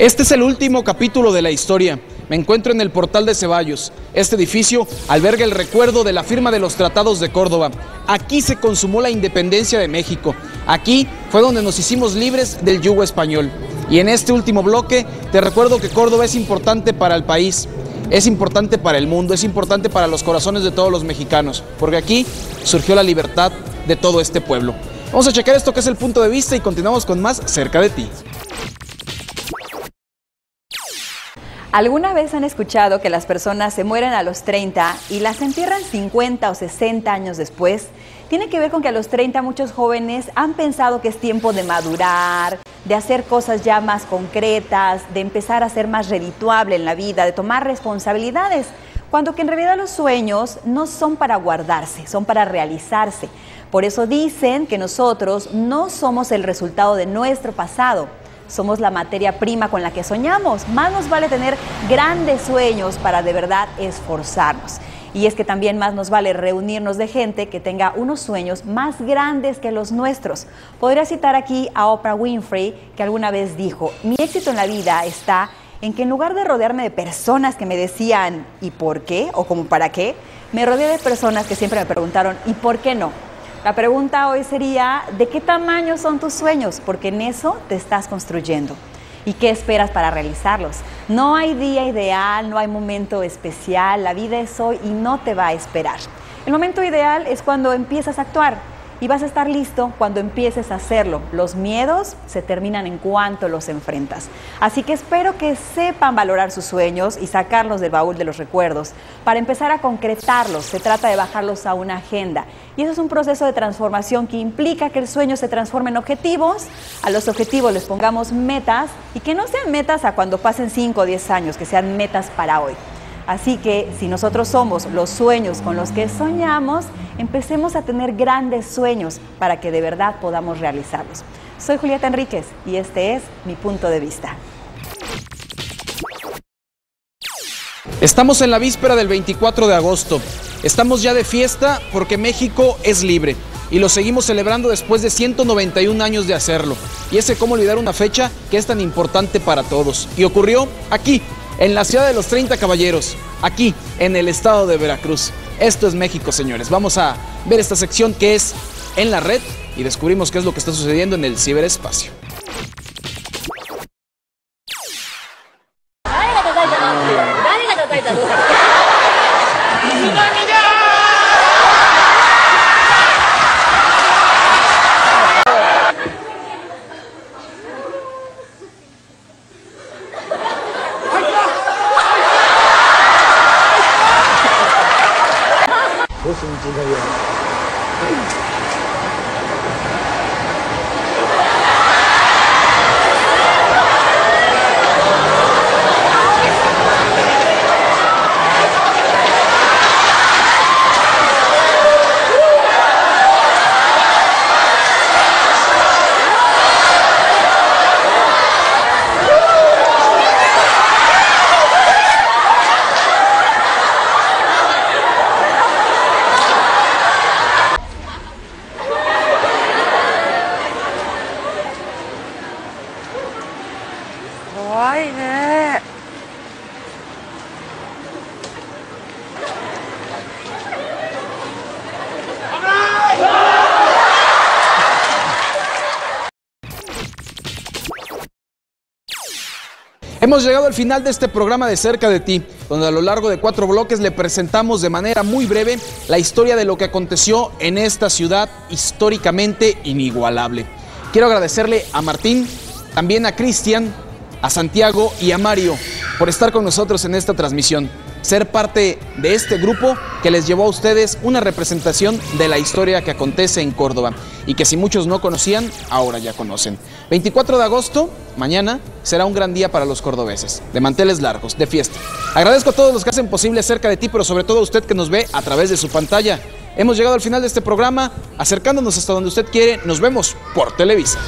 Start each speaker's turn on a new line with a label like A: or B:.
A: Este es el último capítulo de la historia. Me encuentro en el portal de Ceballos. Este edificio alberga el recuerdo de la firma de los tratados de Córdoba. Aquí se consumó la independencia de México. Aquí fue donde nos hicimos libres del yugo español. Y en este último bloque te recuerdo que Córdoba es importante para el país, es importante para el mundo, es importante para los corazones de todos los mexicanos, porque aquí surgió la libertad de todo este pueblo. Vamos a checar esto que es el punto de vista y continuamos con más cerca de ti.
B: ¿Alguna vez han escuchado que las personas se mueren a los 30 y las entierran 50 o 60 años después? Tiene que ver con que a los 30 muchos jóvenes han pensado que es tiempo de madurar, de hacer cosas ya más concretas, de empezar a ser más redituable en la vida, de tomar responsabilidades, cuando que en realidad los sueños no son para guardarse, son para realizarse. Por eso dicen que nosotros no somos el resultado de nuestro pasado, somos la materia prima con la que soñamos. Más nos vale tener grandes sueños para de verdad esforzarnos. Y es que también más nos vale reunirnos de gente que tenga unos sueños más grandes que los nuestros. Podría citar aquí a Oprah Winfrey, que alguna vez dijo, mi éxito en la vida está en que en lugar de rodearme de personas que me decían ¿y por qué? o como para qué, me rodeé de personas que siempre me preguntaron ¿y por qué no? La pregunta hoy sería, ¿de qué tamaño son tus sueños? Porque en eso te estás construyendo. ¿Y qué esperas para realizarlos? No hay día ideal, no hay momento especial, la vida es hoy y no te va a esperar. El momento ideal es cuando empiezas a actuar y vas a estar listo cuando empieces a hacerlo. Los miedos se terminan en cuanto los enfrentas. Así que espero que sepan valorar sus sueños y sacarlos del baúl de los recuerdos. Para empezar a concretarlos, se trata de bajarlos a una agenda. Y eso es un proceso de transformación que implica que el sueño se transforme en objetivos, a los objetivos les pongamos metas y que no sean metas a cuando pasen 5 o 10 años, que sean metas para hoy. Así que si nosotros somos los sueños con los que soñamos, empecemos a tener grandes sueños para que de verdad podamos realizarlos. Soy Julieta Enríquez y este es mi punto de vista.
A: Estamos en la víspera del 24 de agosto. Estamos ya de fiesta porque México es libre y lo seguimos celebrando después de 191 años de hacerlo. Y ese cómo olvidar una fecha que es tan importante para todos. Y ocurrió aquí, en la ciudad de los 30 caballeros, aquí en el estado de Veracruz. Esto es México, señores. Vamos a ver esta sección que es en la red y descubrimos qué es lo que está sucediendo en el ciberespacio. Oh! Hemos llegado al final de este programa de Cerca de ti, donde a lo largo de cuatro bloques le presentamos de manera muy breve la historia de lo que aconteció en esta ciudad históricamente inigualable. Quiero agradecerle a Martín, también a Cristian, a Santiago y a Mario por estar con nosotros en esta transmisión ser parte de este grupo que les llevó a ustedes una representación de la historia que acontece en Córdoba y que si muchos no conocían, ahora ya conocen. 24 de agosto, mañana, será un gran día para los cordobeses, de manteles largos, de fiesta. Agradezco a todos los que hacen posible cerca de ti, pero sobre todo a usted que nos ve a través de su pantalla. Hemos llegado al final de este programa, acercándonos hasta donde usted quiere, nos vemos por Televisa.